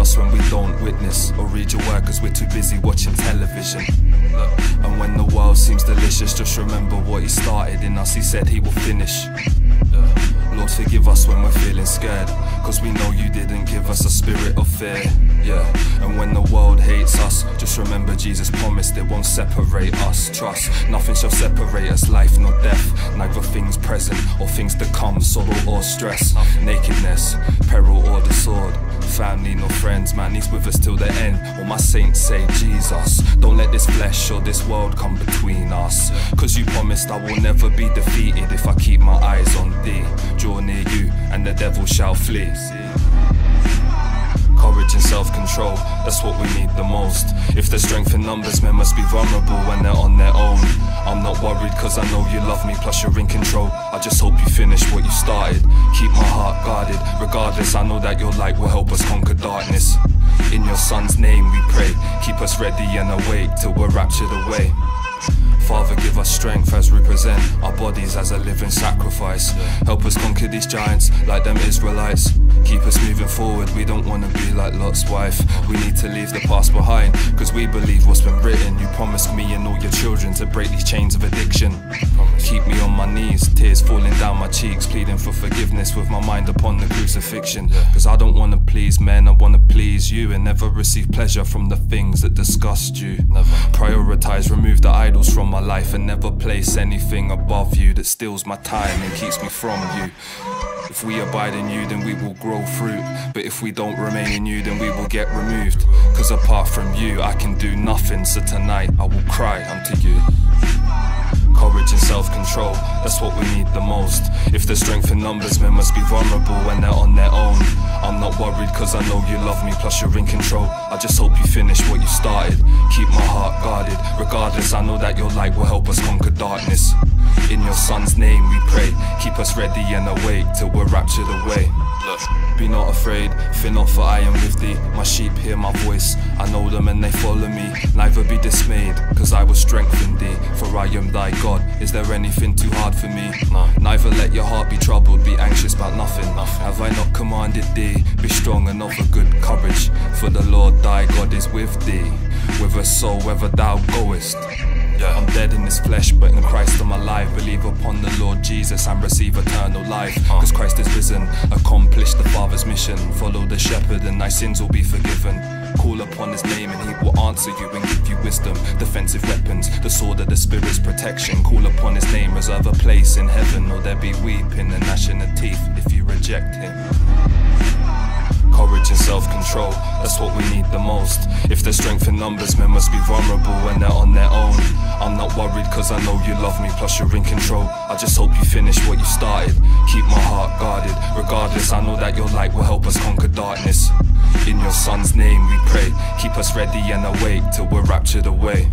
us when we don't witness or read your word cause we're too busy watching television. And when the world seems delicious, just remember what he started in us, he said he will finish. Lord, forgive us when we're feeling scared, cause we know you didn't give us a spirit of fear. Yeah, and when the world hates us, just remember Jesus promised it won't separate us. Trust, nothing shall separate us, life nor death, neither things present or things to come, sorrow or stress, nakedness, peril or the sword. Family no friends, man, he's with us till the end. All my saints say, Jesus, don't let this flesh or this world come between us. Cause you promised I will never be defeated if I keep my eyes on thee. Draw near you, and the devil shall flee. Courage and self control, that's what we need the most. If there's strength in numbers, men must be vulnerable when they're on their own. I'm not worried cause I know you love me, plus you're in control. I just hope you finish what you started. Keep my heart guarded, regardless, I know that your light will help us conquer darkness. In your son's name we pray, keep us ready and awake till we're raptured away. Father, give us strength as we present our bodies as a living sacrifice. Help us conquer these giants like them Israelites. Keep us moving forward, we don't wanna be like Lot's wife. We need to leave the past behind, cause we believe what's been written. You promised me and all your children to break these chains of addiction. Keep me on my knees, tears falling down my cheeks, pleading for forgiveness with my mind upon the crucifixion. Cause I don't wanna please men, I wanna please you and never receive pleasure from the things that disgust you. Never prioritize, remove the idols from my life and never place anything above you that steals my time and keeps me from you. If we abide in you, then we will grow fruit. But if we don't remain in you, then we will get removed. Cause apart from you, I can do nothing. So tonight, I will cry unto you. Courage and self control, that's what we need the most. If there's strength in numbers, men must be vulnerable when they're on their own. I'm not worried cause I know you love me, plus you're in control. I just hope you finish what you started. Keep my heart guarded, regardless, I know that your light will help us conquer darkness. In your son's name we pray, keep us ready and awake till we're raptured away. Look, be not afraid, fear not, for I am with thee. My sheep hear my voice, I know them and they follow me. Neither be dismayed, cause I will strengthen thee, for I am thy God. Is there anything too hard for me? No. Neither let your heart be troubled, be anxious about nothing. nothing. Have I not commanded thee? Be strong and of a good courage, for the Lord thy God is with thee, whithersoever thou goest. Yeah. I'm dead in this flesh, but in Christ I'm alive. Believe upon the Lord Jesus and receive eternal life. Cause Christ is risen, accomplish the Father's mission. Follow the shepherd, and thy sins will be forgiven. Call upon his name, and he will answer you and give you wisdom. Defensive weapons, the sword of the Spirit's protection. Call upon his name, reserve a place in heaven, or there be weeping and gnashing of teeth if you reject him courage and self-control. That's what we need the most. If there's strength in numbers, men must be vulnerable when they're on their own. I'm not worried cause I know you love me, plus you're in control. I just hope you finish what you started. Keep my heart guarded. Regardless, I know that your light will help us conquer darkness. In your son's name we pray. Keep us ready and awake till we're raptured away